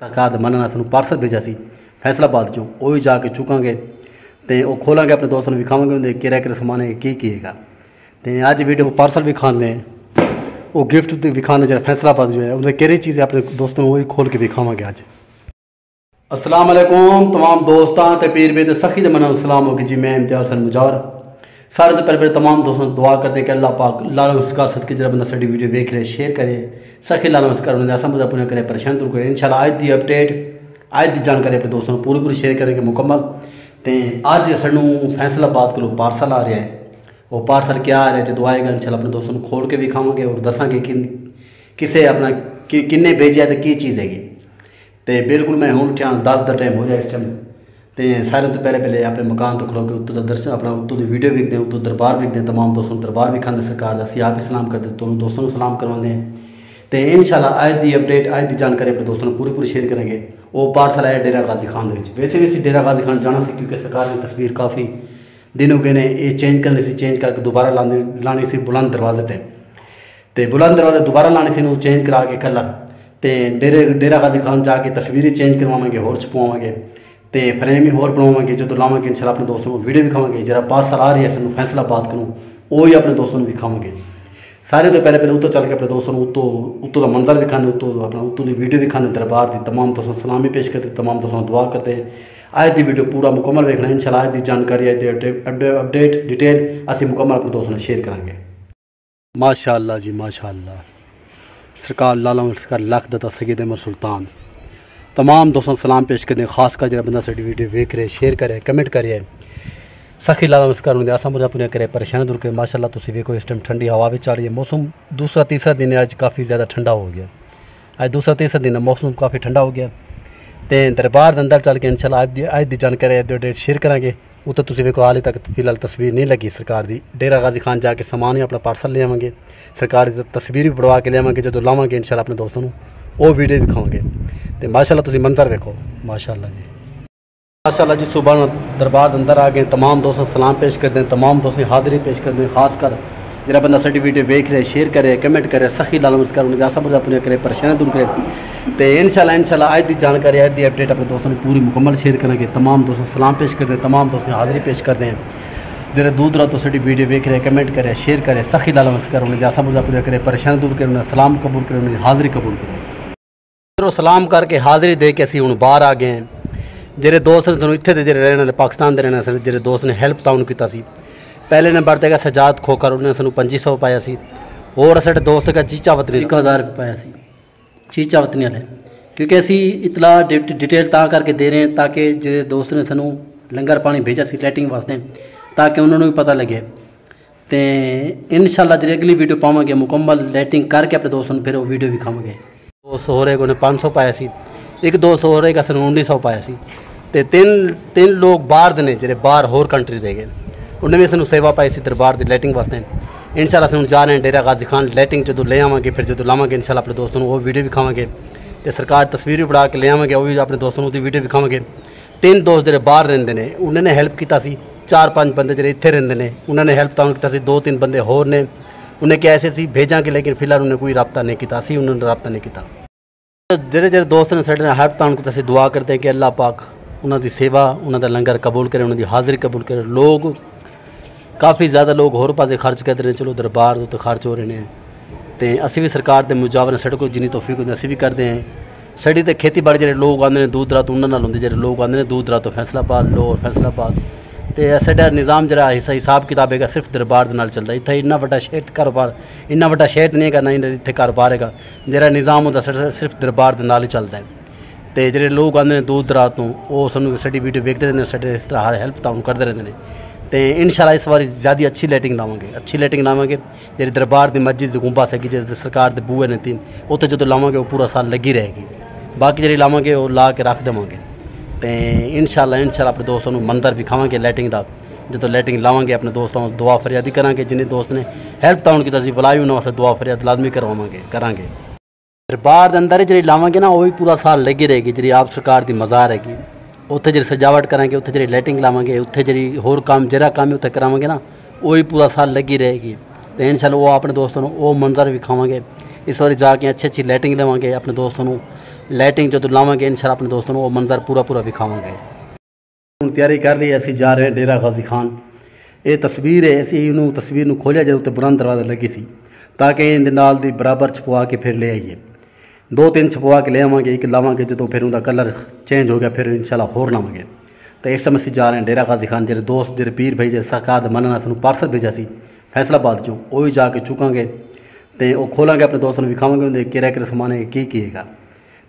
ਸਰਕਾਰ ਦੇ ਮੰਨਣਾ ਸਾਨੂੰ ਪਾਰਸਲ ਭੇਜਿਆ ਸੀ ਫੈਸਲਾਬਾਦ ਚੋਂ ਉਹ ਵੀ ਜਾ ਕੇ ਚੁਕਾਂਗੇ ਤੇ ਉਹ ਖੋਲਾਂਗੇ ਆਪਣੇ ਦੋਸਤਾਂ ਨੂੰ ਵਿਖਾਵਾਂਗੇ ਉਹਦੇ ਕਿਹੜਾ ਕਿਹੜਾ ਸਮਾਨ ਹੈ ਕੀ ਕੀ ਹੈਗਾ ਤੇ ਅੱਜ ਵੀਡੀਓ ਪਾਰਸਲ ਵੀ ਖਾਣੇ ਉਹ ਗਿਫਟ ਤੇ ਵਿਖਾਣੇ ਜਿਹੜਾ ਫੈਸਲਾਬਾਦ ਜੋ ਹੈ ਉਹਦੇ ਕਿਹੜੀ ਚੀਜ਼ ਹੈ ਆਪਣੇ ਦੋਸਤਾਂ ਨੂੰ ਉਹ ਹੀ ਖੋਲ ਕੇ ਵਿਖਾਵਾਂਗੇ ਅੱਜ अस्सलाम वालेकुम तमाम दोस्तां ते पीर बेद सखी दे मना सलाम हो कि जी मैं इम्तियाज हसन मुजार सारे तो पहले पहले तमाम दोस्तों दुआ करते कि अल्लाह पाक लाल नमस्कार सदके जरा बंदा साडी वीडियो देख रहे शेयर करे सखी लाल नमस्कार आशा अपने करें परेशान दूर करें। इंशाल्लाह आज की अपडेट, आज की जानकारी अपने दोस्तों पूरी पूरी शेयर करेंगे मुकम्मल। तो अज सू फैसलाबाद को पार्सल आ रहा है। वो पार्सल क्या आ रहा है जो आएगा, इंशाल्लाह अपने दोस्तों खोल के भी खावे और दसा कि किसे अपना किन्ने भेजा तो की चीज़ हैगी। तो बिल्कुल मैं हूँ उठा दस का टाइम हो जाए इस टाइम तो सारे तो पहले पहले अपने मकान तो खलो के उत्तों का दर्शन, अपना उत्तर की वीडियो वेखते हैं उत्तर दरबार वेखते हैं, तमाम दोस्तों दरबार भी खाते सरकार का सियाप इस्लाम करते दोनों दोस्तों सलाम करवाएँगे तो इन शाला अज की अपडेट अज की जानकारी अपने दोस्तों पूरी पूरी शेयर करेंगे। वो पार्सल आया डेरा गाजी खान वैसे भी वैसे डेरा गाजी खान जाना क्योंकि सरकार ने तस्वीर काफ़ी दिन हो गए ने यह चेंज करनी से चेंज करके दोबारा लाने लाने से बुलंद दरवाजे थे तो बुलंद दरवाजे दोबारा लाने से चेंज करा के कलर तो डेरे डेरा गाजी खान जाके तस्वीर ही चेंज करवावेंगे होर छपवावेंगे तो फ्रेम ही होर बनावेंगे जो तो लावे इन शाला अपने दोस्तों को वीडियो दिखावे जरा पार्सल आ रही है सू फैसला बात करूँ, वो ही अपने दोस्तों को दिखावे सारे तो पहले पहले उतो चल के अपने दोस्तों उतो उतो का मंजर भी खाने उतो अपना उतो की वीडियो भी खाने दरबार की तमाम दोस्तों सलामी पेश करते, तमाम दोस्तों दुआ करते। आज की वीडियो पूरा मुकम्मल देखना शाला आज की जानकारी, आज अपडेट डिटेल असं मुकम्मल अपने दोस्तों ने शेयर करा माशाला जी माशाला सरकार लाल सरकार लख दता, सगीद अमर सुल्तान। तमाम दोस्तों सलाम पेश करने, खासकर जरा बंदा सा वीडियो वेख रहे शेयर करे कमेंट करे। सखी लाला नमस्कार होंगे आसा मुझे अपने करे परेशान दूर के तुम वेखो, इस टाइम ठंडी हवा भी चल रही है। मौसम दूसरा तीसरा दिन है अज काफ़ी ज़्यादा ठंडा हो गया। अज दूसरा तीसरा दिन मौसम काफ़ी ठंडा हो गया। तो दरबार अंदर चल के अज की जानकारी अपडेट शेयर करेंगे। उत्तर तुम वेखो, हाले तक फ़िलहाल तस्वीर नहीं लगी। सरकार की डेरा गाजी खान जाके समान ही अपना पार्सल ले आवेंगे। सरकार की तस्वीर भी बढ़वा के लियावे जो लावे इंशाल्लाह अपने दोस्तों को वो वीडियो दिखाओगे तो माशाल्लाह तुम मंदिर वेखो। माशाल्लाह जी। माशाला जी, सुबह दरबार अंदर आ गए, तमाम दोस्तों सलाम पेश कर दें, तमाम दोस्तों हाजिरी पेश कर दें खास कर जरा बंदा साड़ी वीडियो देख रहे, शेयर करे कमेंट करे, सखी लाल नमस्कार, उनका सब अपने करे, परेशान दूर करे। तो इन शाला इन शाला अज की जानकारी अज की अपडेट अपने दोस्तों ने पूरी मुकम्मल शेयर करेंगे। तमाम दोस्तों सलाम पेश कर दें, तमाम दोस्तों हाजिरी पेश कर दें। जरा दूर दूर तो सी वीडियो देख रहे कमेंट करे, शेयर करे, सखी लाल नमस्कार जैसा सब अपने करे, परेशान दूर करें, उन्हें सलाम कबूल करें, उन्हें हाजिरी कबूल करें। सलाम करके हाजिरी दे के असी हूँ बहर आ गए हैं। ਜਿਹੜੇ ਦੋਸਤ ਨੇ ਸਾਨੂੰ ਇੱਥੇ ਦੇ ਜਿਹੜੇ ਰਹਿਣ ਵਾਲੇ ਪਾਕਿਸਤਾਨ ਦੇ ਰਹਿਣ ਵਾਲੇ ਜਿਹੜੇ ਦੋਸਤ ਨੇ ਹੈਲਪ ਤਾਉਨ ਕੀਤਾ ਸੀ। ਪਹਿਲੇ ਨੰਬਰ ਤੇ ਹੈਗਾ ਸਜਾਦ ਖੋਕਰ ਉਹਨੇ ਸਾਨੂੰ 2500 ਪਾਇਆ ਸੀ। ਹੋਰ ਸਾਡੇ ਦੋਸਤ ਦਾ ਚੀਚਾ ਵਤਨੀ 1000 ਪਾਇਆ ਸੀ। ਚੀਚਾ ਵਤਨੀ ਵਾਲੇ। ਕਿਉਂਕਿ ਅਸੀਂ ਇਤਲਾ ਡਿਟੇਲ ਤਾਂ ਕਰਕੇ ਦੇ ਰਹੇ ਹਾਂ ਤਾਂ ਕਿ ਜਿਹੜੇ ਦੋਸਤ ਨੇ ਸਾਨੂੰ ਲੰਗਰ ਪਾਣੀ ਭੇਜਿਆ ਸੀ ਲੈਟਿੰਗ ਵਾਸਤੇ ਤਾਂ ਕਿ ਉਹਨਾਂ ਨੂੰ ਵੀ ਪਤਾ ਲੱਗੇ। ਤੇ ਇਨਸ਼ਾਅੱਲਾ ਜਿਹੜੀ ਅਗਲੀ ਵੀਡੀਓ ਪਾਵਾਂਗੇ ਮੁਕੰਮਲ ਲੈਟਿੰਗ ਕਰਕੇ ਆਪਣੇ ਦੋਸਤਾਂ ਨੂੰ ਫਿਰ ਉਹ ਵੀਡੀਓ ਵਿਖਾਵਾਂਗੇ ਦੋਸਤ ਹੋ ਰਹੇ ਕੋਨੇ 500 ਪਾਇਆ ਸੀ। ਇੱਕ ਦੋਸਤ ਹੋ ਰਹੇਗਾ ਸਾਨੂੰ 1900 ਪਾਇਆ ਸੀ। ਤੇ ਤਿੰਨ ਤਿੰਨ ਲੋਕ ਬਾਹਰ ਦੇ ਨੇ ਜਿਹੜੇ ਬਾਹਰ ਹੋਰ ਕੰਟਰੀ ਦੇ ਗਏ ਉਹਨੇ ਵੀ ਸਾਨੂੰ ਸੇਵਾ ਪਾਈ ਸੀ ਦਰਬਾਰ ਦੀ ਲਾਈਟਿੰਗ ਵਾਸਤੇ। ਇਨਸ਼ਾਅੱਲਾ ਅਸੀਂ ਹੁਣ ਜਾ ਰਹੇ ਹਾਂ ਡੇਰਾ ਗਾਜ਼ੀ ਖਾਨ ਲਾਈਟਿੰਗ ਜਦੋਂ ਲੈ ਆਵਾਂਗੇ, ਫਿਰ ਜਦੋਂ ਲਾਵਾਂਗੇ, ਇਨਸ਼ਾਅੱਲਾ ਆਪਣੇ ਦੋਸਤਾਂ ਨੂੰ ਉਹ ਵੀਡੀਓ ਵਿਖਾਵਾਂਗੇ। ਤੇ ਸਰਕਾਰ ਤਸਵੀਰ ਵੀ ਬਣਾ ਕੇ ਲੈ ਆਵਾਂਗੇ, ਉਹ ਵੀ ਆਪਣੇ ਦੋਸਤਾਂ ਨੂੰ ਉਹਦੀ ਵੀਡੀਓ ਵਿਖਾਵਾਂਗੇ। ਤਿੰਨ ਦੋਸਤ ਜਿਹੜੇ ਬਾਹਰ ਰਹਿੰਦੇ ਨੇ, ਉਹਨਾਂ ਨੇ ਹੈਲਪ ਕੀਤਾ ਸੀ। ਚਾਰ, ਪੰਜ ਬੰਦੇ ਜਿਹੜੇ ਇੱਥੇ ਰਹਿੰਦੇ ਨੇ, ਉਹਨਾਂ ਨੇ ਹੈਲਪ ਤਾਂ ਕੀਤਾ ਸੀ। ਦੋ, ਤਿੰਨ ਬੰਦੇ ਹੋਰ ਨੇ। ਉਹਨੇ ਕਿਹਾ ਐਸੇ ਸੀ ਭੇਜਾਂਗੇ, ਲੇਕਿਨ ਫਿਲਹਾਲ ਉਹਨੇ ਕੋਈ ਰਾਬਤਾ ਨਹੀਂ ਕੀਤਾ। ਸੀ ਉਹਨਾਂ ਨੇ ਰਾਬਤਾ ਨਹੀਂ ਕੀਤਾ। ਜਿਹੜੇ ਜਿਹੜੇ ਦੋਸਤ ਨੇ ਸਾਡੇ ਨਾਲ ਹੈਲਪ ਤਾਂ ਕੀਤਾ ਸੀ, ਦੁਆ ਕਰਦੇ ਕਿ ਅੱਲਾਹ ਪਾਕ ਉਹਨਾਂ ਦੀ ਸੇਵਾ, ਉਹਨਾਂ ਦਾ ਲੰਗਰ ਕਬੂਲ ਕਰੇ, ਉਹਨਾਂ ਦੀ ਹਾਜ਼ਰੀ ਕਬੂਲ ਕਰੇ। ਲੋਕ, ਕਾਫੀ ਜ਼ਿਆਦਾ ਲੋਕ ਹੋਰ ਪਾਸੇ ਖਰਚ ਕਰਦੇ ਨੇ, ਚਲੋ ਦਰਬਾਰ ਦੇ ਉੱਤੇ ਖਰਚ ਹੋ ਰਹੇ ਨੇ। ਤੇ ਅਸੀਂ ਵੀ ਸਰਕਾਰ ਦੇ ਮੁਜਾਵਰ ਸਾਡੇ ਕੋਲ ਜਿੰਨੀ ਤੋਫੀਕ ਹੁੰਦੀ, ਅਸੀਂ ਵੀ ਕਰਦੇ ਹਾਂ। ਸਾਡੀ ਤੇ ਖੇਤੀਬਾੜੀ ਜਿਹੜੇ ਲੋਕ ਆਉਂਦੇ ਨੇ ਦੂਰ ਦਰਾ ਤੋਂ ਉਹਨਾਂ ਨਾਲ ਹੁੰਦੇ, ਜਿਹੜੇ ਲੋਕ ਆਉਂਦੇ ਨੇ ਦੂਰ ਦਰਾ ਤੋਂ ਫੈਸਲਾਬਾਦ, ਲੋਰ ਫੈਸਲਾਬਾਦ। ਤੇ ਸਾਡਾ ਨਿਜ਼ਾਮ ਜਿਹੜਾ ਹਿੱਸਾ, ਹਿਸਾਬ ਕਿਤਾਬ ਹੈਗਾ, ਸਿਰਫ ਦਰਬਾਰ ਦੇ ਨਾਲ ਚੱਲਦਾ। ਇੱਥੇ ਇੰਨਾ ਵੱਡਾ ਸ਼ਹਿਰ ਕਾਰੋਬਾਰ, ਇੰਨਾ ਵੱਡਾ ਸ਼ਹਿਰ ਨਹੀਂ ਹੈਗਾ, ਨਾ ਇੱਥੇ ਕਾਰੋਬਾਰ ਹੈਗਾ। ਜਿਹੜਾ ਨਿਜ਼ਾਮ ਹੁੰਦਾ ਸਿਰਫ ਦਰਬਾਰ ਦੇ ਨਾਲ ਹੀ ਚੱਲਦਾ ਹੈ। ਤੇ ਜਿਹੜੇ ਲੋਕ ਆਉਂਦੇ ਨੇ ਦੂਰ ਦਰਾ ਤੋਂ ਉਹ ਸਾਨੂੰ ਸਾਡੀ ਵੀਡੀਓ ਵੇਖਦੇ ਰਹਿੰਦੇ ਨੇ ਸਾਡੇ ਇਸ ਤਰ੍ਹਾਂ ਹਰ ਹੈਲਪ ਤਾਂ ਕਰਦੇ ਰਹਿੰਦੇ ਨੇ ਤੇ ਇਨਸ਼ਾਅੱਲਾ ਇਸ ਵਾਰੀ ਜ਼ਿਆਦਾ ਅੱਛੀ ਲਾਈਟਿੰਗ ਲਾਵਾਂਗੇ ਅੱਛੀ ਲਾਈਟਿੰਗ ਲਾਵਾਂਗੇ ਜਿਹੜੀ ਦਰਬਾਰ ਦੀ ਮਸਜਿਦ ਦੀ ਗੁੰਬਾ ਹੈਗੀ ਜਿਸ ਸਰਕਾਰ ਦੇ ਬੂਹੇ ਨੇ ਤਿੰਨ ਉੱਥੇ ਜਦੋਂ ਲਾਵਾਂਗੇ ਉਹ ਪੂਰਾ ਸਾਲ ਲੱਗੀ ਰਹੇਗੀ ਬਾਕੀ ਜਿਹੜੀ ਲਾਵਾਂਗੇ ਉਹ ਲਾ ਕੇ ਰੱਖ ਦੇਵਾਂਗੇ ਤੇ ਇਨਸ਼ਾਅੱਲਾ ਇਨਸ਼ਾਅੱਲਾ ਆਪਣੇ ਦੋਸਤਾਂ ਨੂੰ ਮੰਦਰ ਵਿਖਾਵਾਂਗੇ ਲਾਈਟਿੰਗ ਦਾ ਜਦੋਂ ਲਾਈਟਿੰਗ ਲਾਵਾਂਗੇ ਆਪਣੇ ਦੋਸਤਾਂ ਨੂੰ ਦੁਆ ਫਰਿਆਦੀ ਕਰਾਂਗੇ ਜਿੰਨੇ ਦੋਸਤ ਨੇ ਹੈਲਪ ਤਾਂ ਕੀਤਾ ਸੀ ਬੁਲਾਈ ਉਹਨਾਂ ਵਾਸਤੇ ਦੁਆ ਫਰਿਆਦ ਲਾਜ਼ਮੀ ਕਰਵਾਵਾਂਗੇ ਕਰਾਂਗੇ ਦਰਬਾਰ ਦੇ ਅੰਦਰ ਜਿਹੜੀ ਲਾਵਾਂਗੇ ਨਾ, ਉਹ ਵੀ ਪੂਰਾ ਸਾਲ ਲੱਗੀ ਰਹੇਗੀ, ਜਿਹੜੀ ਆਪ ਸਰਕਾਰ ਦੀ ਮਜ਼ਾਰ ਹੈਗੀ। ਉੱਥੇ ਜਿਹੜੀ ਸਜਾਵਟ ਕਰਾਂਗੇ, ਉੱਥੇ ਜਿਹੜੀ ਲਾਈਟਿੰਗ ਲਾਵਾਂਗੇ, ਉੱਥੇ ਜਿਹੜੀ ਹੋਰ ਕੰਮ, ਜਿਹੜਾ ਕੰਮ ਉੱਥੇ ਕਰਾਵਾਂਗੇ ਨਾ, ਉਹ ਵੀ ਪੂਰਾ ਸਾਲ ਲੱਗੀ ਰਹੇਗੀ। ਤੇ ਇਨਸ਼ਾਅੱਲਾ ਉਹ ਆਪਣੇ ਦੋਸਤਾਂ ਨੂੰ ਉਹ ਮੰਜ਼ਰ ਵਿਖਾਵਾਂਗੇ। ਇਸ ਵਾਰੀ ਜਾ ਕੇ ਅੱਛੀ ਅੱਛੀ ਲਾਈਟਿੰਗ ਲਵਾਂਗੇ ਆਪਣੇ ਦੋਸਤਾਂ ਨੂੰ। ਲਾਈਟਿੰਗ ਜਦੋਂ ਲਾਵਾਂਗੇ, ਇਨਸ਼ਾਅੱਲਾ ਆਪਣੇ ਦੋਸਤਾਂ ਨੂੰ ਉਹ ਮੰਜ਼ਰ ਪੂਰਾ ਪੂਰਾ ਵਿਖਾਵਾਂਗੇ। ਹੁਣ ਤਿਆਰੀ ਕਰ ਲਈ, ਅਸੀਂ ਜਾ ਰਹੇ ਡੇਰਾ ਗਾਜ਼ੀ ਖਾਨ। ਇਹ ਤਸਵੀਰ ਹੈ, ਅਸੀਂ ਇਹਨੂੰ ਤਸਵੀਰ ਨੂੰ ਖੋਲਿਆ ਜਦੋਂ ਉੱਤੇ ਬੁਲੰਦ ਦਰਵਾਜ਼ਾ ਲੱਗੀ ਸੀ, ਤਾਂ ਕਿ ਇਹਦੇ ਨਾਲ ਦੀ ਬਰਾਬਰ ਛਪਵਾ ਕੇ ਫਿਰ ਲੈ ਆਈਏ। दो तीन छपवा के ले आवेंगे, एक लावे जो तो फिर उनका कलर चेंज हो गया, फिर इंशाल्लाह होर लावे तो इस समय जा रहे हैं डेरा गाजी खान, जेरे दोस्त जे पीर भाई जे सरकार के मनना सू पार्सल भेजा सी, फैसलाबाद चो वो जाके चुकांगे। तो वह खोलेंगे अपने दोस्तों ने विखावे उन्हें कि समान है की किएगा।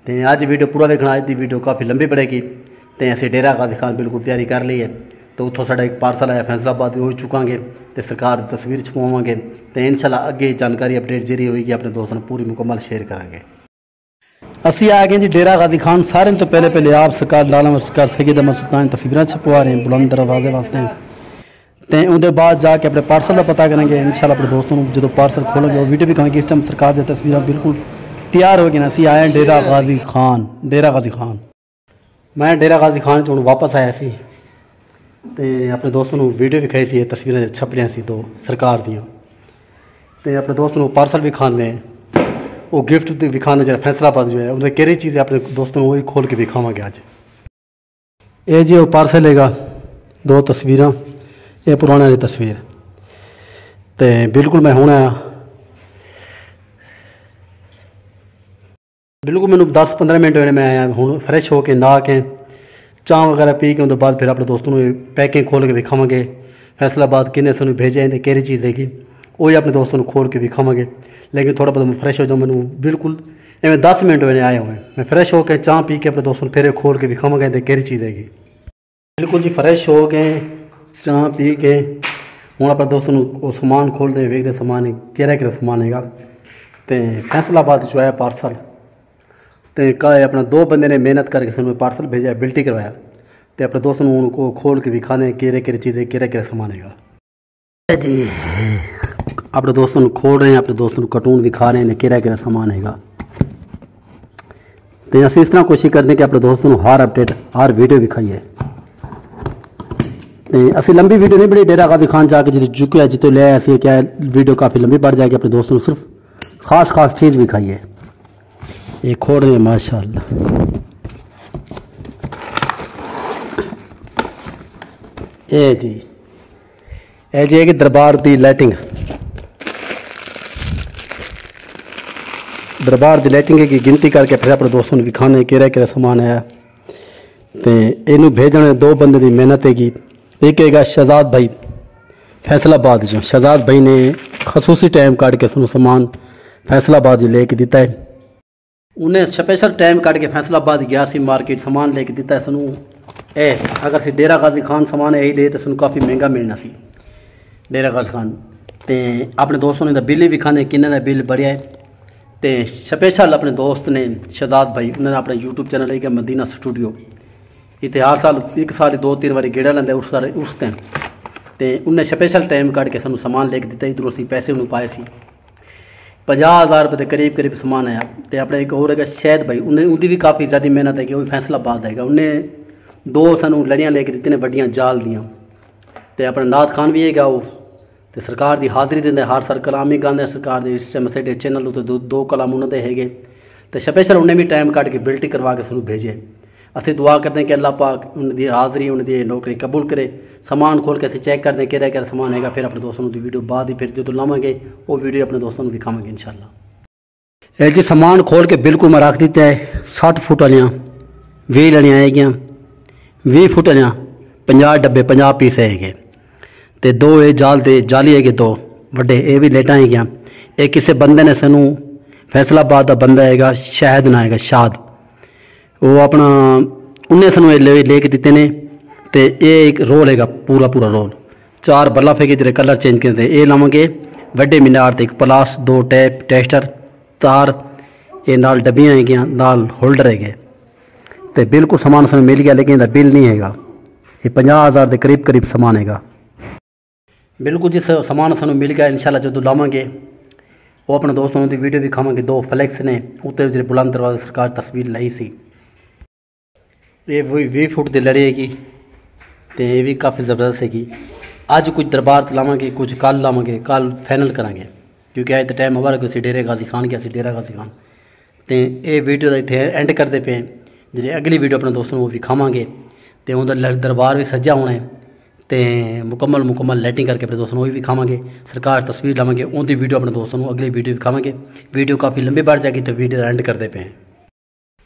तो अज वीडियो पूरा देखना अज की वीडियो काफ़ी लंबी पड़ेगी। तो असं डेरा गाजी खान बिल्कुल तैयारी कर ली है। तो उतों सा एक पार्सल आया फैसलाबाद उ चुकेंगे। तो सरकार तस्वीर छपावे तो इन शाला अगे जानकारी अपडेट जी होगी अपने दोस्तों पूरी मुकम्मल शेयर करेंगे। ਅਸੀਂ ਆ ਗਏ ਜੀ ਡੇਰਾ ਗਾਜ਼ੀ ਖਾਨ ਸਾਰਿਆਂ ਤੋਂ ਪਹਿਲੇ ਪਹਿਲੇ ਆਪ ਸਰਕਾਰ ਲਾਲਾ ਸਰਕਾਰ ਸੈਯਦ ਅਹਿਮਦ ਸੁਲਤਾਨ ਤਸਵੀਰਾਂ ਛਪਵਾ ਰਹੇ ਹਾਂ ਬੁਲੰਦ ਦਰਵਾਜ਼ੇ ਵਾਸਤੇ ਤੇ ਉਹਦੇ ਬਾਅਦ ਜਾ ਕੇ ਆਪਣੇ ਪਾਰਸਲ ਦਾ ਪਤਾ ਕਰਾਂਗੇ ਇਨਸ਼ਾਅੱਲਾ ਆਪਣੇ ਦੋਸਤਾਂ ਨੂੰ ਜਦੋਂ ਪਾਰਸਲ ਖੋਲਾਂਗੇ ਉਹ ਵੀਡੀਓ ਵੀ ਕਹਾਂਗੇ ਇਸ ਟਾਈਮ ਸਰਕਾਰ ਦੀਆਂ ਤਸਵੀਰਾਂ ਬਿਲਕੁਲ ਤਿਆਰ ਹੋ ਗਈਆਂ ਅਸੀਂ ਆਏ ਹਾਂ ਡੇਰਾ ਗਾਜ਼ੀ ਖਾਨ ਡੇਰਾ ਗਾਜ਼ੀ ਖਾਨ ਮੈਂ ਡੇਰਾ ਗਾਜ਼ੀ ਖਾਨ ਚੋਂ ਹੁਣ ਵਾਪਸ ਆਇਆ ਸੀ ਤੇ ਆਪਣੇ ਦੋਸਤਾਂ ਨੂੰ ਵੀਡੀਓ ਵਿਖਾਈ ਸੀ ਇਹ ਤਸਵੀਰਾਂ ਛਪੀਆਂ ਸੀ ਦੋ ਸਰਕਾਰ ਦੀਆਂ ਤੇ ਆਪਣੇ ਦੋਸਤ ਨੂੰ ਪਾਰਸਲ ਵੀ ਖਾਣੇ ਉਹ ਗਿਫਟ ਦੇ ਵਿਖਾਣੇ ਜਿਹੜਾ ਫੈਸਲਾਬਾਦ ਜੋ ਹੈ ਉਹਦੇ ਕਿਹੜੀ ਚੀਜ਼ ਹੈ ਆਪਣੇ ਦੋਸਤਾਂ ਨੂੰ ਉਹ ਹੀ ਖੋਲ ਕੇ ਵਿਖਾਵਾਂਗੇ ਅੱਜ ਇਹ ਜੀ ਉਹ ਪਾਰਸਲ ਹੈਗਾ ਦੋ ਤਸਵੀਰਾਂ ਇਹ ਪੁਰਾਣਾ ਦੀ ਤਸਵੀਰ ਤੇ ਬਿਲਕੁਲ ਮੈਂ ਹੁਣ ਆਇਆ ਬਿਲਕੁਲ ਮੈਨੂੰ 10-15 ਮਿੰਟ ਹੋਏ ਨੇ ਮੈਂ ਆਇਆ ਹੁਣ ਫਰੈਸ਼ ਹੋ ਕੇ ਨਹਾ ਕੇ ਚਾਹ ਵਗੈਰਾ ਪੀ ਕੇ ਉਹਦੇ ਬਾਅਦ ਫਿਰ ਆਪਣੇ ਦੋਸਤਾਂ ਨੂੰ ਪੈਕਿੰਗ ਖੋਲ ਕੇ ਵਿਖਾਵਾਂਗੇ ਫੈਸਲਾਬਾਦ ਕਿੰਨੇ ਸਾਨੂੰ ਭੇਜਿਆ ਇਹਦੇ ਕਿਹੜੀ ਚੀਜ਼ ਹੈਗੀ ਉਹ ਹੀ ਆਪਣੇ ਦੋਸਤਾਂ ਨੂੰ ਖੋਲ ਕੇ ਵਿਖਾਵਾਂਗੇ ਲੇਕਿਨ थोड़ा ਬਹੁਤ मैं फ्रेश हो जाऊँ मैंने बिल्कुल एवं दस मिनट मैंने आया हुए ਮੈਂ ਫਰੈਸ਼ ਹੋ ਕੇ ਚਾਹ ਪੀ ਕੇ ਆਪਣੇ ਦੋਸਤ ਨੂੰ ਫਿਰ के ਕੇ खम गए थे कही चीज़ हैगी बिल्कुल जी फ्रेश हो गए ਚਾਹ ਪੀ ਕੇ ਹੁਣ ਆਪਾਂ ਦੋਸਤ ਨੂੰ ਉਹ ਸਮਾਨ ਖੋਲਦੇ ਵੇਖਦੇ ਸਮਾਨ ਕਿਹੜਾ ਕਿਹੜਾ ਸਮਾਨ ਹੈਗਾ। ਤੇ ਫੈਸਲਾਬਾਦ ਚ ਆਇਆ ਪਾਰਸਲ ਤੇ ਕਾਏ ਆਪਣਾ ਦੋ ਬੰਦੇ ਨੇ ਮਿਹਨਤ ਕਰਕੇ ਸਾਨੂੰ ਪਾਰਸਲ ਭੇਜਿਆ ਬਿਲਟੀ ਕਰਵਾਇਆ। ਤੇ ਆਪਣੇ ਦੋਸਤ ਨੂੰ ਉਹ ਖੋਲ ਕੇ ਵਿਖਾਣੇ ਕਿਹੜੇ ਕਿਹੜੇ ਚੀਜ਼ ਹੈ, ਕਿਹੜਾ ਕਿਹੜਾ ਸਮਾਨ ਹੈਗਾ। ਜੀ ਆਪਣੇ ਦੋਸਤਾਂ ਨੂੰ ਖੋਲ ਰਹੇ ਹਾਂ ਆਪਣੇ ਦੋਸਤ ਨੂੰ ਕਾਰਟੂਨ ਵਿਖਾ ਰਹੇ ਨੇ ਕਿਹੜਾ ਕਿਹੜਾ ਸਮਾਨ ਹੈਗਾ ਤੇ ਅਸੀਂ ਇਸ ਤਰ੍ਹਾਂ ਕੋਸ਼ਿਸ਼ ਕਰਦੇ ਕਿ ਆਪਣੇ ਦੋਸਤਾਂ ਨੂੰ ਹਰ ਅਪਡੇਟ ਹਰ ਵੀਡੀਓ ਵਿਖਾਈਏ ਤੇ ਅਸੀਂ ਲੰਬੀ ਵੀਡੀਓ ਨਹੀਂ ਬਣੀ ਡੇਰਾ ਗਾਜ਼ੀ ਖਾਨ ਜਾ ਕੇ ਜਿਹੜੀ ਚੁੱਕਿਆ ਜਿੱਥੇ ਲੈ ਆਏ ਸੀ ਕਿ ਵੀਡੀਓ ਕਾਫੀ ਲੰਬੀ ਪੜ ਜਾਏਗੀ ਆਪਣੇ ਦੋਸਤ ਨੂੰ ਸਿਰਫ ਖਾਸ ਖਾਸ ਚੀਜ਼ ਵਿਖਾਈਏ ਇਹ ਖੋੜ ਨੇ ਮਾਸ਼ਾਅੱਲਾ ਇਹ ਜੀ ਇਹ ਜੀ ਹੈ ਕਿ ਦਰਬਾਰ ਦੀ ਲਾਈਟਿੰਗ ਦਰਬਾਰ ਦੀ ਲਾਈਟਿੰਗ ਦੀ ਗਿਣਤੀ ਕਰਕੇ ਫਿਰ ਆਪਣੇ ਦੋਸਤਾਂ ਨੂੰ ਵਿਖਾਣੇ ਕਿਹੜਾ ਕਿਹੜਾ ਸਮਾਨ ਆਇਆ ਤੇ ਇਹਨੂੰ ਭੇਜਣ ਦੋ ਬੰਦੇ ਦੀ ਮਿਹਨਤ ਹੈਗੀ ਇੱਕ ਹੈਗਾ ਸ਼ਹਜ਼ਾਦ ਭਾਈ ਫੈਸਲਾਬਾਦ ਚੋਂ ਸ਼ਹਜ਼ਾਦ ਭਾਈ ਨੇ ਖਸੂਸੀ ਟਾਈਮ ਕੱਢ ਕੇ ਸਾਨੂੰ ਸਮਾਨ ਫੈਸਲਾਬਾਦ ਲੈ ਕੇ ਦਿੱਤਾ ਹੈ ਉਹਨੇ ਸਪੈਸ਼ਲ ਟਾਈਮ ਕੱਢ ਕੇ ਫੈਸਲਾਬਾਦ ਗਿਆ ਸੀ ਮਾਰਕੀਟ ਸਮਾਨ ਲੈ ਕੇ ਦਿੱਤਾ ਹੈ ਸਾਨੂੰ ਇਹ ਅਗਰ ਸੀ ਡੇਰਾ ਗਾਜ਼ੀ ਖਾਨ ਸਮਾਨ ਇਹ ਲੈ ਤਾਂ ਸਾਨੂੰ ਕਾਫੀ ਮਹਿੰਗਾ ਮਿਲਣਾ ਸੀ ਡੇਰਾ ਗਾਜ਼ੀ ਖਾਨ ਤੇ ਆਪਣੇ ਦੋਸਤਾਂ ਨੇ ਦਾ ਬਿੱਲ ਵੀ ਖਾਣੇ ਕਿੰਨੇ ਦਾ ਬਿੱਲ ਬੜਿਆ ਹੈ ਤੇ ਸਪੈਸ਼ਲ ਆਪਣੇ ਦੋਸਤ ਨੇ ਸ਼ਹਜ਼ਾਦ ਭਾਈ, ਉਹਨਾਂ ਨੇ ਆਪਣਾ YouTube ਚੈਨਲ ਹੈਗਾ ਮਦੀਨਾ ਸਟੂਡੀਓ ਇੱਥੇ ਹਰ ਸਾਲ ਇੱਕ ਸਾਲ ਦੋ ਤਿੰਨ ਵਾਰੀ ਗੇੜਾ ਲੈਂਦਾ ਉਸ ਸਾਰੇ ਉਸ ਟਾਈਮ ਤੇ ਉਹਨੇ ਸਪੈਸ਼ਲ ਟਾਈਮ ਕੱਢ ਕੇ ਸਾਨੂੰ ਸਮਾਨ ਲੈ ਕੇ ਦਿੱਤਾ, ਇਧਰੋਂ ਅਸੀਂ ਪੈਸੇ ਉਹਨੂੰ ਪਾਏ ਸੀ। 50000 ਰੁਪਏ ਦੇ ਕਰੀਬ ਕਰੀਬ ਸਮਾਨ ਆਇਆ। ਤੇ ਆਪਣਾ ਇੱਕ ਹੋਰ ਹੈਗਾ ਸ਼ਹਿਦ ਭਾਈ, ਉਹਨੇ ਉਹਦੀ ਵੀ ਕਾਫੀ ਜ਼ਿਆਦਾ ਮਿਹਨਤ ਹੈ ਕਿ ਉਹ ਵੀ ਫੈਸਲਾਬਾਦ ਹੈਗਾ। ਉਹਨੇ ਦੋ ਸਾਨੂੰ ਲੜੀਆਂ ਲੈ ਕੇ ਦਿੱਤੀਆਂ ਨੇ ਵੱਡੀਆਂ ਜਾਲ ਦੀਆਂ। ਤੇ ਆਪਣਾ ਨਾਥ ਖਾਨ ਵੀ ਹੈਗਾ, ਉਹ ਤੇ ਸਰਕਾਰ ਦੀ ਹਾਜ਼ਰੀ ਦਿੰਦੇ ਹਰ ਸਾਲ ਕਲਾਮੀ ਗਾਉਂਦੇ ਸਰਕਾਰ ਦੇ ਇਸ ਟਾਈਮ ਸਾਡੇ ਚੈਨਲ ਉੱਤੇ ਦੋ ਦੋ ਕਲਾਮ ਉਹਨਾਂ ਦੇ ਹੈਗੇ ਤੇ ਸਪੈਸ਼ਲ ਉਹਨੇ ਵੀ ਟਾਈਮ ਕੱਢ ਕੇ ਬਿਲਟੀ ਕਰਵਾ ਕੇ ਸਾਨੂੰ ਭੇਜੇ ਅਸੀਂ ਦੁਆ ਕਰਦੇ ਹਾਂ ਕਿ ਅੱਲਾਹ ਪਾਕ ਉਹਨਾਂ ਦੀ ਹਾਜ਼ਰੀ ਉਹਨਾਂ ਦੀ ਨੌਕਰੀ ਕਬੂਲ ਕਰੇ ਸਮਾਨ ਖੋਲ ਕੇ ਅਸੀਂ ਚੈੱਕ ਕਰਦੇ ਹਾਂ ਕਿਹੜਾ ਕਿਹੜਾ ਸਮਾਨ ਹੈਗਾ ਫਿਰ ਆਪਣੇ ਦੋਸਤਾਂ ਨੂੰ ਦੀ ਵੀਡੀਓ ਬਾਅਦ ਹੀ ਫਿਰ ਜਦੋਂ ਲਾਵਾਂਗੇ ਉਹ ਵੀਡੀਓ ਆਪਣੇ ਦੋਸਤਾਂ ਨੂੰ ਦਿਖਾਵਾਂਗੇ ਇਨਸ਼ਾਅੱਲਾ ਇਹ ਜੀ ਸਮਾਨ ਖੋਲ ਕੇ ਬਿਲਕੁਲ ਮੈਂ ਰੱਖ ਦਿੱਤਾ ਹੈ 60 ਫੁੱਟ ਵਾਲੀਆਂ 20 ਲੜੀਆਂ ਹੈਗੀਆਂ 20 ਫੁੱਟ ਵਾਲੀਆਂ 50 ਡੱਬੇ 50 ਪੀਸ ਹੈਗੇ ਤੇ ਦੋ ਇਹ ਜਾਲ ਦੇ ਜਾਲੀ ਹੈਗੇ ਦੋ ਵੱਡੇ ਇਹ ਵੀ ਲੇਟਾਂ ਹੈਗੀਆਂ ਇਹ ਕਿਸੇ ਬੰਦੇ ਨੇ ਸਾਨੂੰ ਫੈਸਲਾਬਾਦ ਦਾ ਬੰਦਾ ਹੈਗਾ ਸ਼ਾਹਿਦ ਨਾ ਹੈਗਾ ਸ਼ਾਦ ਉਹ ਆਪਣਾ ਉਹਨੇ ਸਾਨੂੰ ਇਹ ਲੈ ਲੈ ਕੇ ਦਿੱਤੇ ਨੇ ਤੇ ਇਹ ਇੱਕ ਰੋਲ ਹੈਗਾ ਪੂਰਾ ਪੂਰਾ ਰੋਲ ਚਾਰ ਬਲਫ ਹੈਗੇ ਜਿਹੜੇ ਕਲਰ ਚੇਂਜ ਕਰਦੇ ਇਹ ਲਾਵਾਂਗੇ ਵੱਡੇ ਮੀਨਾਰ ਤੇ ਇੱਕ ਪਲਾਸ ਦੋ ਟੈਪ ਟੈਸਟਰ ਤਾਰ ਇਹ ਨਾਲ ਡੱਬੀਆਂ ਹੈਗੀਆਂ ਨਾਲ ਹੋਲਡਰ ਹੈਗੇ ਤੇ ਬਿਲਕੁਲ ਸਮਾਨ ਸਾਨੂੰ ਮਿਲ ਗਿਆ ਲੇਕਿਨ ਇਹਦਾ ਬਿੱਲ ਨਹੀਂ ਹੈਗਾ ਇਹ 50000 ਦੇ ਕਰੀਬ ਕਰੀਬ ਸਮਾਨ ਹੈਗਾ ਬਿਲਕੁਲ ਜਿਸ ਸਮਾਨ ਸਾਨੂੰ ਮਿਲ ਗਿਆ ਇਨਸ਼ਾਅੱਲਾ ਜਦੋਂ ਲਾਵਾਂਗੇ ਉਹ ਆਪਣੇ ਦੋਸਤਾਂ ਨੂੰ ਦੀ ਵੀਡੀਓ ਵੀ ਖਾਵਾਂਗੇ ਦੋ ਫਲੈਕਸ ਨੇ ਉੱਤੇ ਜਿਹੜੇ ਬੁਲੰਦ ਦਰਵਾਜ਼ਾ ਸਰਕਾਰ ਤਸਵੀਰ ਲਈ ਸੀ ਇਹ ਵੀ 20 ਫੁੱਟ ਦੀ ਲੜੀ ਹੈਗੀ ਤੇ ਇਹ ਵੀ ਕਾਫੀ ਜ਼ਬਰਦਸਤ ਹੈਗੀ ਅੱਜ ਕੁਝ ਦਰਬਾਰ ਤੇ ਲਾਵਾਂਗੇ ਕੁਝ ਕੱਲ ਲਾਵਾਂਗੇ ਕੱਲ ਫਾਈਨਲ ਕਰਾਂਗੇ ਕਿਉਂਕਿ ਅੱਜ ਦਾ ਟਾਈਮ ਹਮਾਰਾ ਕੋਈ ਸੀ ਡੇਰੇ ਗਾਜ਼ੀ ਖਾਨ ਗਿਆ ਸੀ ਡੇਰਾ ਗਾਜ਼ੀ ਖਾਨ ਤੇ ਇਹ ਵੀਡੀਓ ਦਾ ਇੱਥੇ ਐਂਡ ਕਰਦੇ ਪਏ ਹਾਂ। ਜਿਹੜੀ ਅਗਲੀ ਵੀਡੀਓ ਆਪਣੇ ਦੋਸਤਾਂ ਨੂੰ ਉਹ ਵਿਖਾਵਾਂਗੇ ਤੇ ਉਹਦਾ ਲ- ਦਰਬਾਰ ਵੀ ਸੱਜਾ ਹੋਣਾ ਹੈ ਤੇ ਮੁਕੰਮਲ ਮੁਕੰਮਲ ਲਾਈਟਿੰਗ ਕਰਕੇ ਆਪਣੇ ਦੋਸਤਾਂ ਨੂੰ ਉਹ ਵੀ ਵਿਖਾਵਾਂਗੇ ਸਰਕਾਰ ਤਸਵੀਰ ਲਾਵਾਂਗੇ ਉਹਦੀ ਵੀਡੀਓ ਆਪਣੇ ਦੋਸਤਾਂ ਨੂੰ ਅਗਲੀ ਵੀਡੀਓ ਵਿਖਾਵਾਂਗੇ ਵੀਡੀਓ ਕਾਫੀ ਲੰਬੀ ਬਣ ਜਾਏਗੀ ਤੇ ਵੀਡੀਓ ਦਾ ਐਂਡ ਕਰਦੇ ਪਏ ਹਾਂ।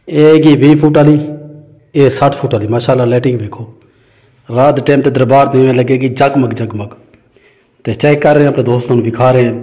ਇਹ ਹੈਗੀ 20 ਫੁੱਟ ਵਾਲੀ ਇਹ 60 ਫੁੱਟ ਵਾਲੀ ਮਾਸ਼ਾਅੱਲਾ ਲਾਈਟਿੰਗ ਵੇਖੋ ਰਾਤ ਦੇ ਟਾਈਮ ਤੇ ਦਰਬਾਰ ਤੇ ਇਵੇਂ ਲੱਗੇਗੀ ਜਗਮਗ ਜਗਮਗ ਤੇ ਚੈੱਕ ਕਰ ਰਹੇ ਹਾਂ ਆਪਣੇ ਦੋਸਤਾਂ ਨੂੰ ਵਿਖਾ ਰਹੇ ਹਾਂ